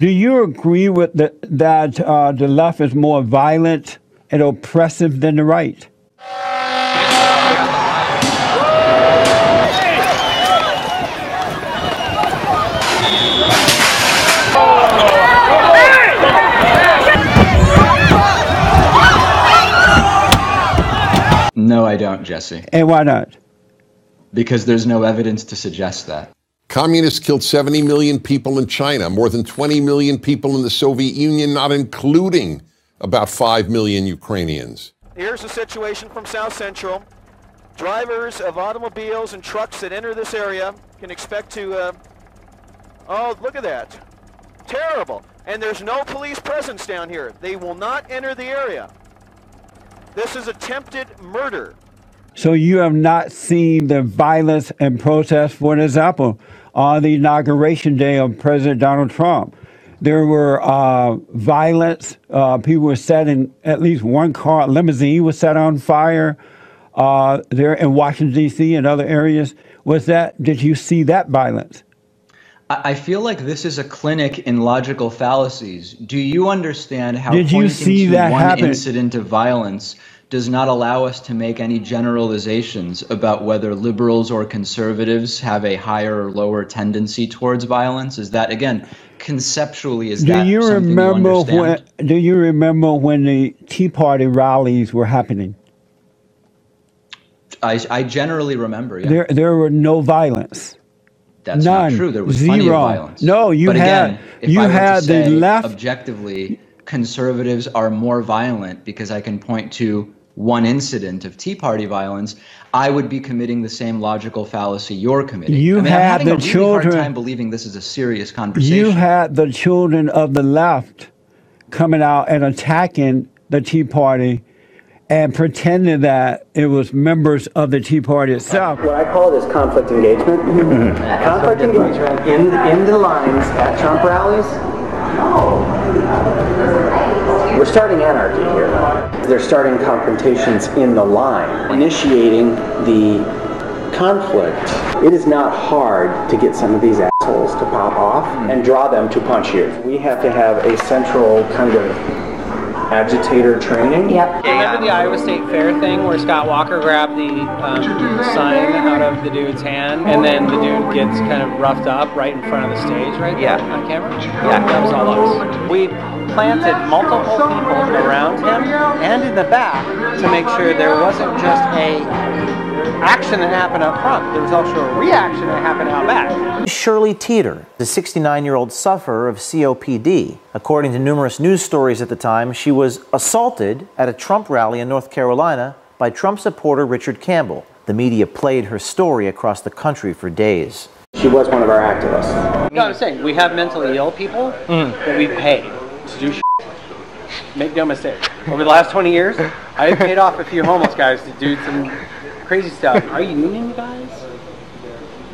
Do you agree with the, that uh, the left is more violent and oppressive than the right? No, I don't, Jesse. And why not? Because there's no evidence to suggest that. Communists killed 70 million people in China, more than 20 million people in the Soviet Union, not including about 5 million Ukrainians. Here's the situation from South Central. Drivers of automobiles and trucks that enter this area can expect to. Uh, oh, look at that. Terrible. And there's no police presence down here. They will not enter the area. This is attempted murder. So you have not seen the violence and protest, for example, on the inauguration day of President Donald Trump. There were uh, violence. Uh, people were set in at least one car, limousine was set on fire uh, there in Washington, D.C. and other areas. Was that, did you see that violence? I I feel like this is a clinic in logical fallacies. Do you understand how Did you pointing see to that one happen? incident of violence does not allow us to make any generalizations about whether liberals or conservatives have a higher or lower tendency towards violence? Is that again conceptually is Do that you something remember you when? Do you remember when the Tea Party rallies were happening? I, I generally remember. Yeah, There, there were no violence. that's none. not true. There was plenty of violence. No, you but had- again, if you I had the left- objectively conservatives are more violent because I can point to one incident of Tea Party violence, I would be committing the same logical fallacy you're committing. You I mean, had I'm the a really children- hard time believing this is a serious conversation. You had the children of the left coming out and attacking the Tea Party and pretending that it was members of the Tea Party itself. What I call this conflict engagement. conflict engagement in, in the lines at Trump rallies. We're starting anarchy here. They're starting confrontations in the line, initiating the conflict. It is not hard to get some of these assholes to pop off and draw them to punch you. We have to have a central kind of agitator training. Yep. Remember the Iowa State Fair thing where Scott Walker grabbed the um, sign out of the dude's hand, and then the dude gets kind of roughed up right in front of the stage, right? Yeah. there On camera. Yeah, that was all us. We planted multiple people around him and in the back to make sure there wasn't just a action that happened up front. There was also a reaction that happened out back. Shirley Teeter, the 69 year old sufferer of COPD. According to numerous news stories at the time, she was assaulted at a Trump rally in North Carolina by Trump supporter Richard Campbell. The media played her story across the country for days. She was one of our activists. No, I'm saying we have mentally ill people mm. that we pay to do shit. Make no mistake. Over the last 20 years, I've paid off a few homeless guys to do some crazy stuff. Our union guys,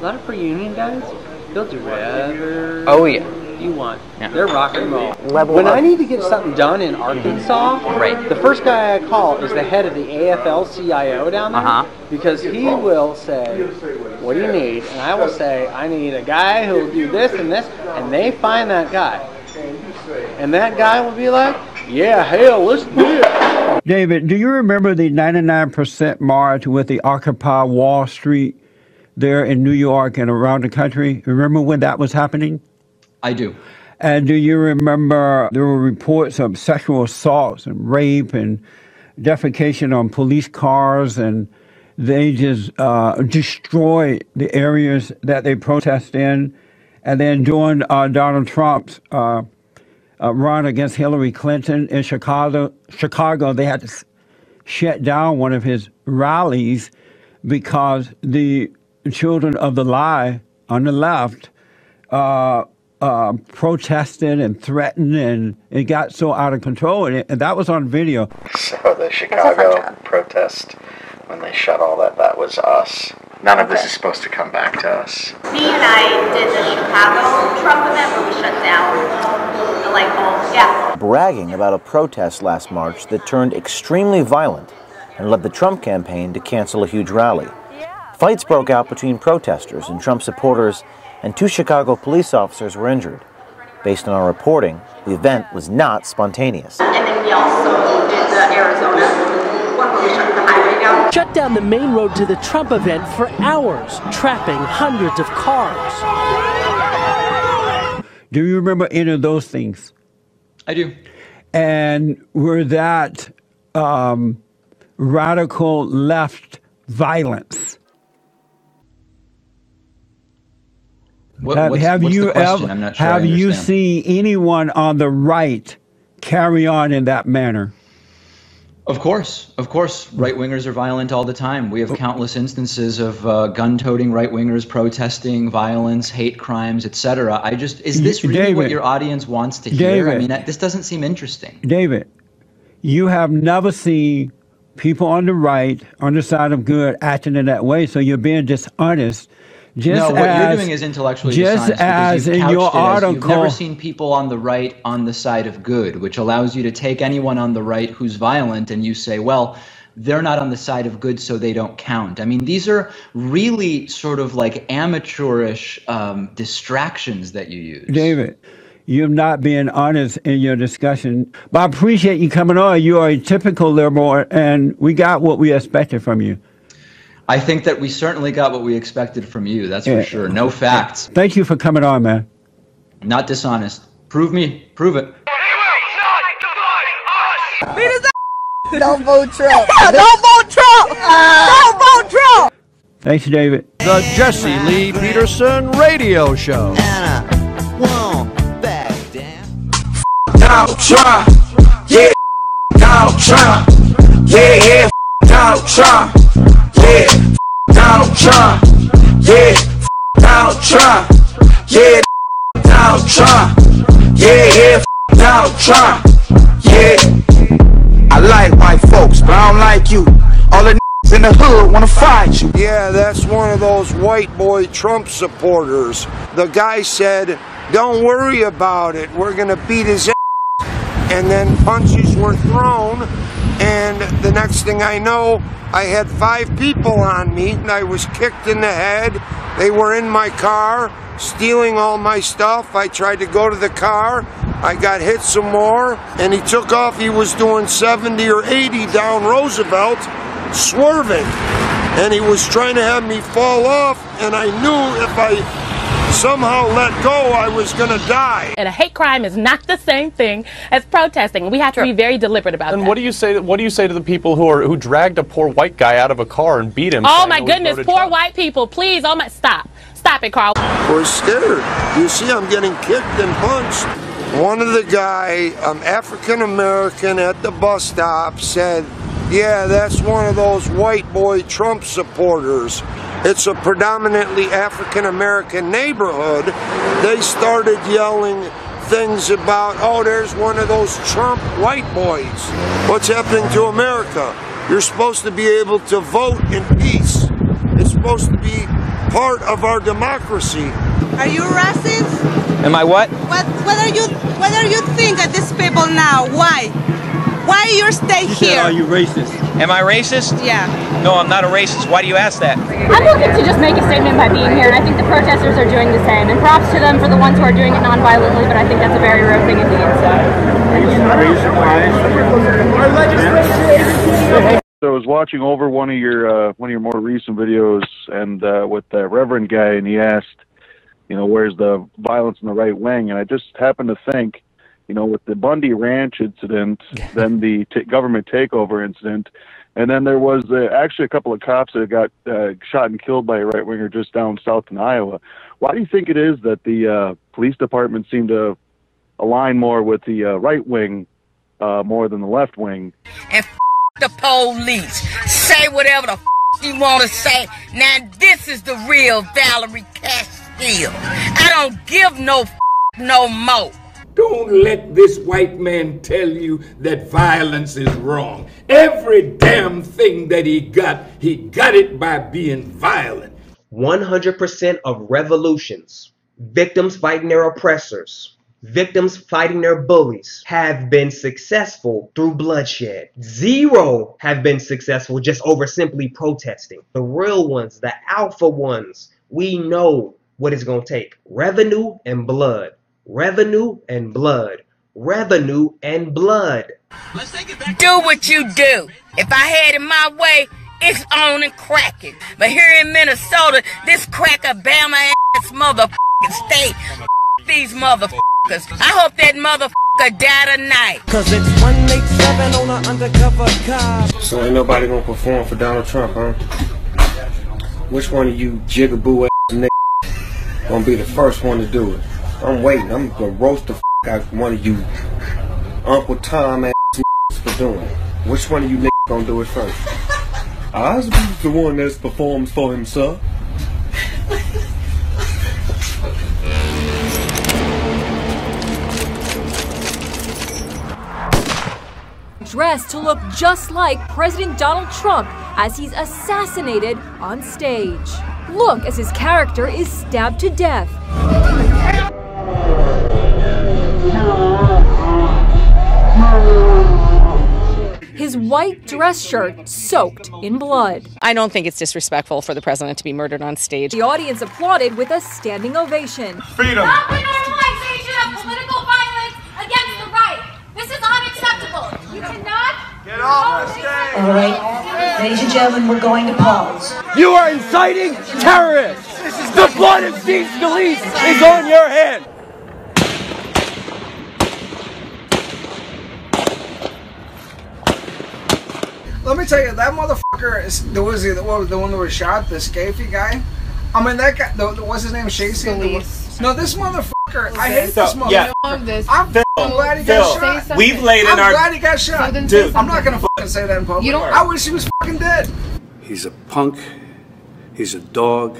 a lot of for union guys, they'll do whatever. Oh, yeah. You want? They're rock and roll. when I need to get something done in Arkansas, Right. The first guy I call is the head of the AFL-CIO down there Uh-huh. because he will say, "What do you need?" And I will say, "I need a guy who will do this and this," and they find that guy, and that guy will be like, "Yeah, hell, let's do it." David, do you remember the 99% march with the Occupy Wall Street there in New York and around the country? Remember when that was happening? I do. And do you remember there were reports of sexual assaults and rape and defecation on police cars, and they just uh, destroyed the areas that they protest in. And then during uh, Donald Trump's uh, uh, run against Hillary Clinton in Chicago, Chicago, they had to shut down one of his rallies because the children of the lie on the left uh, uh, protested and threatened, and it got so out of control. And, it, and that was on video. So the Chicago protest, when they shut all that, that was us. None of this is supposed to come back to us. Me and I did the Chicago Trump event where we shut down the light bulbs. Yeah. Bragging about a protest last March that turned extremely violent and led the Trump campaign to cancel a huge rally. Fights broke out between protesters and Trump supporters, and two Chicago police officers were injured. Based on our reporting, the event was not spontaneous. And then we also did the Arizona one where we shut the highway down. Shut down the main road to the Trump event for hours, trapping hundreds of cars. Do you remember any of those things? I do. And were that um, radical left violence? What, have what's, have what's you ever sure have you seen anyone on the right carry on in that manner? Of course, of course, right wingers are violent all the time. We have countless instances of uh, gun-toting right wingers protesting violence, hate crimes, etc. I just is this really what your audience wants to hear? I mean, that, this doesn't seem interesting. David, you have never seen people on the right, on the side of good, acting in that way. So you're being dishonest. Just no, what as, you're doing is intellectually just dishonest as in your article. you've never seen people on the right on the side of good, which allows you to take anyone on the right who's violent and you say, well, they're not on the side of good, so they don't count. I mean, these are really sort of like amateurish um, distractions that you use. David, you're not being honest in your discussion. But I appreciate you coming on. You are a typical liberal, and we got what we expected from you. I think that we certainly got what we expected from you. That's Yeah. for sure. No facts. Thank you for coming on, man. Not dishonest. Prove me. Prove it. Don't vote Trump. Don't vote Trump. Ah. Don't vote Trump. Thanks, David. The Jesse Lee Peterson Radio Show. Donald Trump, yeah, Donald Trump, yeah, yeah, Donald Trump, yeah, Donald Trump, yeah, yeah, Donald Trump, yeah. I like white folks, but I don't like you. All the in the hood wanna fight you. Yeah, that's one of those white boy Trump supporters. The guy said, Don't worry about it, we're gonna beat his ass. And then punches were thrown, and the next thing I know, I had five people on me, and I was kicked in the head. They were in my car, stealing all my stuff. I tried to go to the car. I got hit some more, and he took off. He was doing 70 or 80 down Roosevelt, swerving. And he was trying to have me fall off, and I knew if I somehow let go, I was going to die. And a hate crime is not the same thing as protesting. We have to be very deliberate about And that. what do you say? What do you say to the people who are who dragged a poor white guy out of a car and beat him? Oh my goodness, poor Trump? white people. Please, oh my, stop. Stop it, Carl. We're scared. You see, I'm getting kicked and punched. One of the guy, um, African American at the bus stop, said, "Yeah, that's one of those white boy Trump supporters." It's a predominantly African American neighborhood. They started yelling things about, "Oh, there's one of those Trump white boys." What's happening to America? You're supposed to be able to vote in peace. It's supposed to be part of our democracy. Are you racist? Am I what? What? What are you? What are you think of these people now? Why? Why you stay here? Are you racist? Am I racist? Yeah. No, I'm not a racist. Why do you ask that? I'm looking to just make a statement by being here, and I think the protesters are doing the same. And props to them for the ones who are doing it non-violently, but I think that's a very rare thing indeed. So. So I was watching over one of your uh, one of your more recent videos, and uh, with the Reverend guy, and he asked, you know, where's the violence in the right wing? And I just happened to think, you know, with the Bundy Ranch incident, then the t- government takeover incident, and then there was uh, actually a couple of cops that got uh, shot and killed by a right winger just down south in Iowa. Why do you think it is that the uh, police department seem to align more with the uh, right wing uh, more than the left wing? and f- the police. Say whatever the f- you want to say. Now this is the real Valerie Castile. I don't give no f- no more. Don't let this white man tell you that violence is wrong. Every damn thing that he got, he got it by being violent. 100% of revolutions, victims fighting their oppressors, victims fighting their bullies, have been successful through bloodshed. Zero have been successful just over simply protesting. The real ones, the alpha ones, we know what it's going to take revenue and blood. Revenue and blood. Revenue and blood. Do what you do. If I had it my way, it's on and cracking. But here in Minnesota, this cracker Bama ass motherfucking state, these motherfuckers. I hope that motherfucker die tonight. Cause it's 187 on an undercover cop. So ain't nobody gonna perform for Donald Trump, huh? Which one of you jigaboo ass niggas gonna be the first one to do it? I'm waiting. I'm gonna roast the out one of you Uncle Tom ass for doing it. Which one of you niggas gonna do it first? I's the one that performs for himself. dressed to look just like President Donald Trump as he's assassinated on stage. Look as his character is stabbed to death. His white dress shirt soaked in blood. I don't think it's disrespectful for the president to be murdered on stage. The audience applauded with a standing ovation. Freedom. Stop the normalization of political violence against the right. This is unacceptable. You cannot. Get off the stage. All right, ladies and gentlemen, we're going to pause. You are inciting terrorists. The blood of Steve Scalise is on your hand. Let me tell you, that motherfucker is the was he the, what the one that was shot, the Scafey guy. I mean that guy. The, the- what's his name? Shacy. The- No, this motherfucker. I hate this So, motherfucker. yeah. I'm, Phil, I'm glad he Phil, got shot. we've laid in I'm our- glad he got shot. So Dude, I'm not gonna fucking say that in public. You don't- I wish he was fucking dead. He's a punk. He's a dog.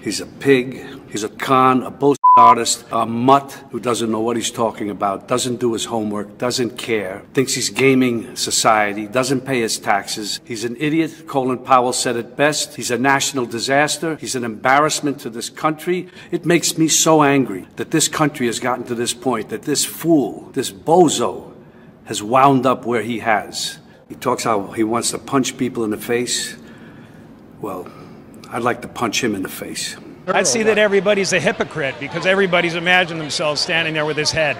He's a pig. He's a con, a bullshit artist, a mutt who doesn't know what he's talking about, doesn't do his homework, doesn't care, thinks he's gaming society, doesn't pay his taxes. He's an idiot. Colin Powell said it best. He's a national disaster. He's an embarrassment to this country. It makes me so angry that this country has gotten to this point, that this fool, this bozo, has wound up where he has. He talks how he wants to punch people in the face. Well, I'd like to punch him in the face. I see that everybody's a hypocrite because everybody's imagined themselves standing there with his head.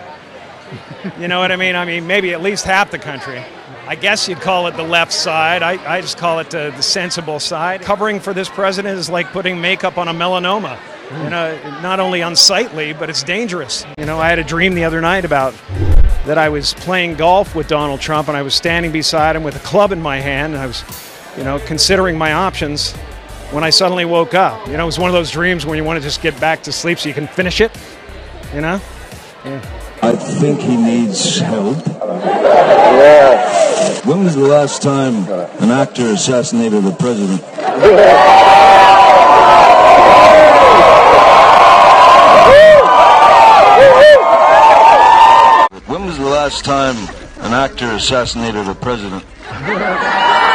you know what I mean? I mean, maybe at least half the country. I guess you'd call it the left side. I, I just call it uh, the sensible side. Covering for this president is like putting makeup on a melanoma. You know, not only unsightly, but it's dangerous. You know, I had a dream the other night about that I was playing golf with Donald Trump and I was standing beside him with a club in my hand and I was, you know, considering my options when I suddenly woke up. You know, it was one of those dreams when you want to just get back to sleep so you can finish it, you know? Yeah. I think he needs help. When was the last time an actor assassinated a president? When was the last time an actor assassinated a president?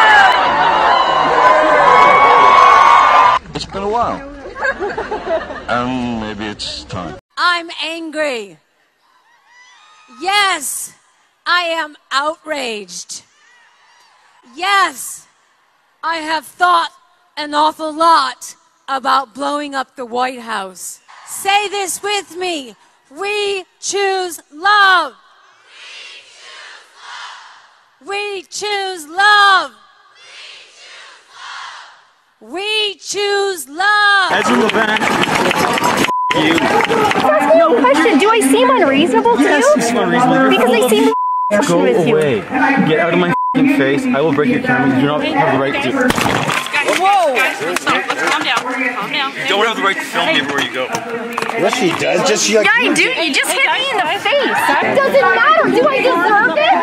been a while. And maybe it's time. I'm angry. Yes, I am outraged. Yes, I have thought an awful lot about blowing up the White House. Say this with me. We choose love. We choose love. We choose love. Ezra Levant. You. No question. Do I seem unreasonable to Yes, you? you seem unreasonable. Because I seem Go with you. away. Get out of my f***ing face. I will break your camera. You do not have the right to. Whoa! Guys, let's stop. Let's calm down. Calm down. You don't have the right to film me everywhere you go. Yes, she does. Just Yeah, I do. You just hit me in the face. Doesn't matter. Do I deserve it?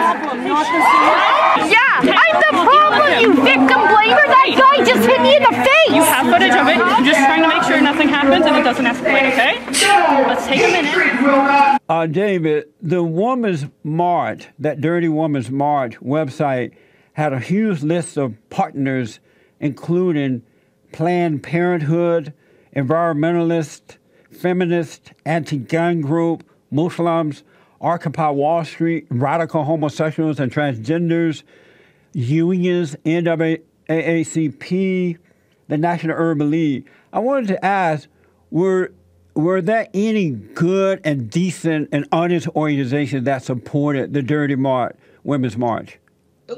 Yeah, I'm the problem, you victim blamer. That guy just hit me in the face. You have footage of it. I'm just trying to make sure nothing happens and it doesn't escalate, okay? Let's take a minute. Uh, David, the Woman's March, that Dirty Woman's March website, had a huge list of partners, including Planned Parenthood, environmentalists, feminists, anti gun group, Muslims, Occupy Wall Street, radical homosexuals and transgenders, unions, NAACP, the National Urban League. I wanted to ask, were were there any good and decent and honest organizations that supported the Dirty March Women's March?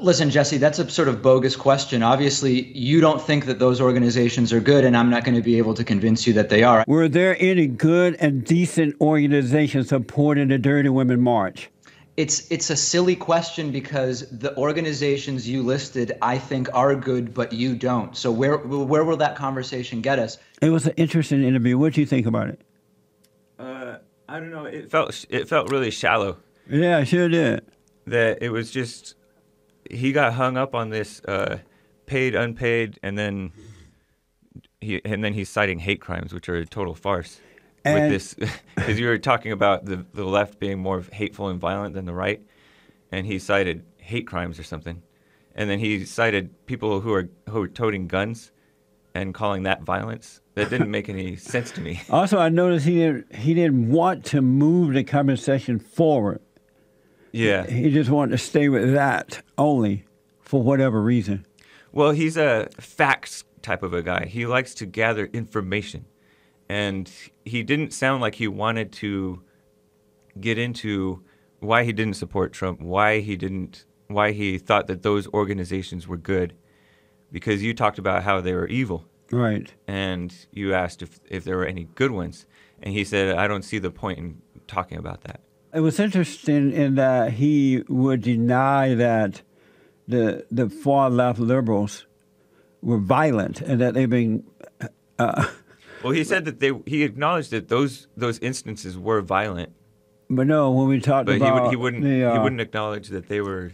Listen, Jesse, that's a sort of bogus question. Obviously, you don't think that those organizations are good, and I'm not going to be able to convince you that they are. Were there any good and decent organizations supporting the Dirty Women March? It's it's a silly question because the organizations you listed, I think, are good, but you don't. So where where will that conversation get us? It was an interesting interview. What do you think about it? Uh, I don't know. It felt it felt really shallow. Yeah, sure did. That it was just he got hung up on this uh, paid, unpaid, and then he and then he's citing hate crimes, which are a total farce. And- with this, because you were talking about the the left being more hateful and violent than the right, and he cited hate crimes or something, and then he cited people who are who are toting guns, and calling that violence. That didn't make any sense to me. Also, I noticed he didn't, he didn't want to move the conversation forward. Yeah. He just wanted to stay with that only for whatever reason. Well, he's a facts type of a guy. He likes to gather information. And he didn't sound like he wanted to get into why he didn't support Trump, why he didn't why he thought that those organizations were good. Because you talked about how they were evil. Right. And you asked if if there were any good ones. And he said, I don't see the point in talking about that. It was interesting in that he would deny that the the far left liberals were violent and that they've been. Uh, Well, he said that they he acknowledged that those those instances were violent, but no, when we talked but he, about would, he wouldn't the, he uh, wouldn't acknowledge that they were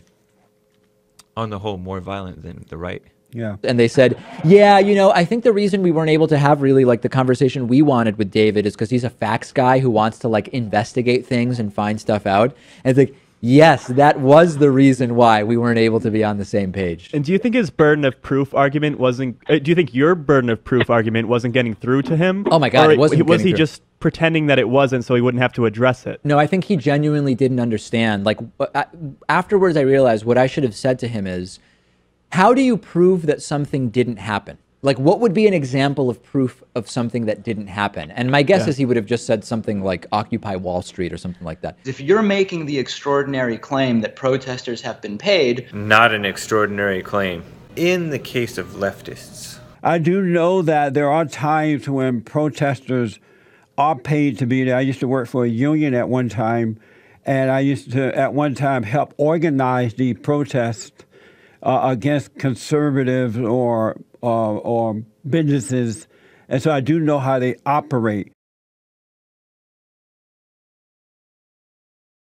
on the whole more violent than the right. Yeah. And they said, yeah, you know, I think the reason we weren't able to have really like the conversation we wanted with David is because he's a facts guy who wants to like investigate things and find stuff out. And it's like, yes, that was the reason why we weren't able to be on the same page. And do you think his burden of proof argument wasn't? Uh, do you think your burden of proof argument wasn't getting through to him? Oh my God, it wasn't Was he through. just pretending that it wasn't so he wouldn't have to address it? No, I think he genuinely didn't understand. Like uh, afterwards, I realized what I should have said to him is, "How do you prove that something didn't happen? Like, what would be an example of proof of something that didn't happen?" And my guess Yeah. is he would have just said something like "Occupy Wall Street" or something like that. If you're making the extraordinary claim that protesters have been paid, Not an extraordinary claim. In the case of leftists, I do know that there are times when protesters are paid to be there. I used to work for a union at one time, and I used to, at one time, help organize the protest uh, against conservatives or, uh, or businesses. And so I do know how they operate.